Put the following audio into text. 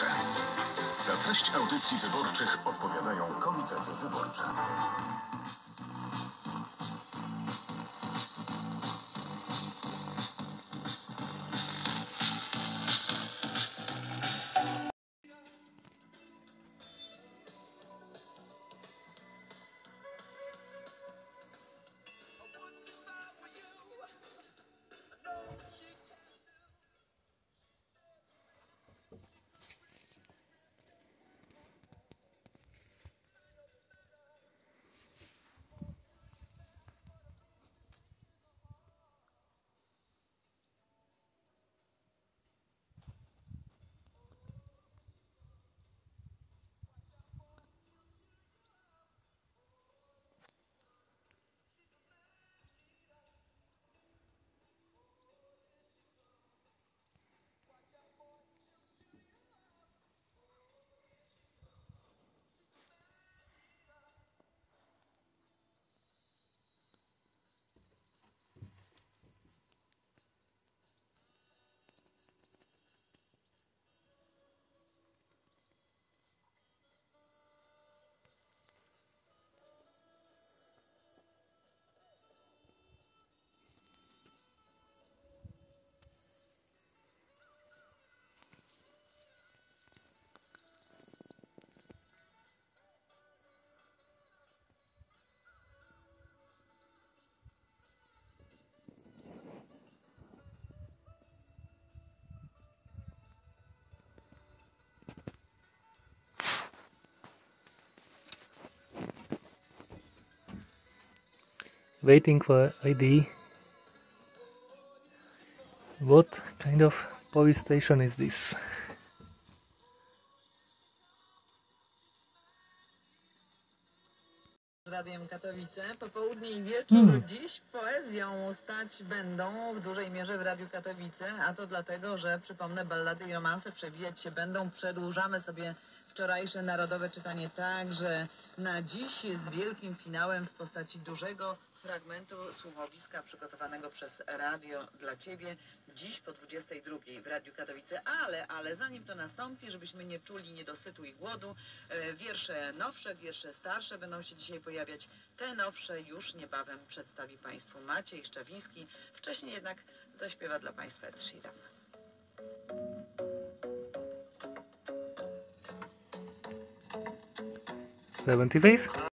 wyborcze. Za treść audycji wyborczych odpowiadają komitety wyborcze. Waiting for ID. What kind of police station is this? Radiem Katowice. Popołudnie i wieczór dziś poezją stać będą w dużej mierze w Radiu Katowice, a to dlatego, że przypomnę, ballady i romanse przewijać się będą. Przedłużamy sobie wczorajsze narodowe czytanie tak, że na dziś z wielkim finałem w postaci dużego fragmentu słuchowiska przygotowanego przez Radio dla Ciebie dziś po 22 w Radiu Katowice, ale, ale zanim to nastąpi, żebyśmy nie czuli niedosytu i głodu, e, wiersze nowsze, wiersze starsze będą się dzisiaj pojawiać. Te nowsze już niebawem przedstawi Państwu Maciej Szczawiński. Wcześniej jednak zaśpiewa dla Państwa Ed. Seventy days?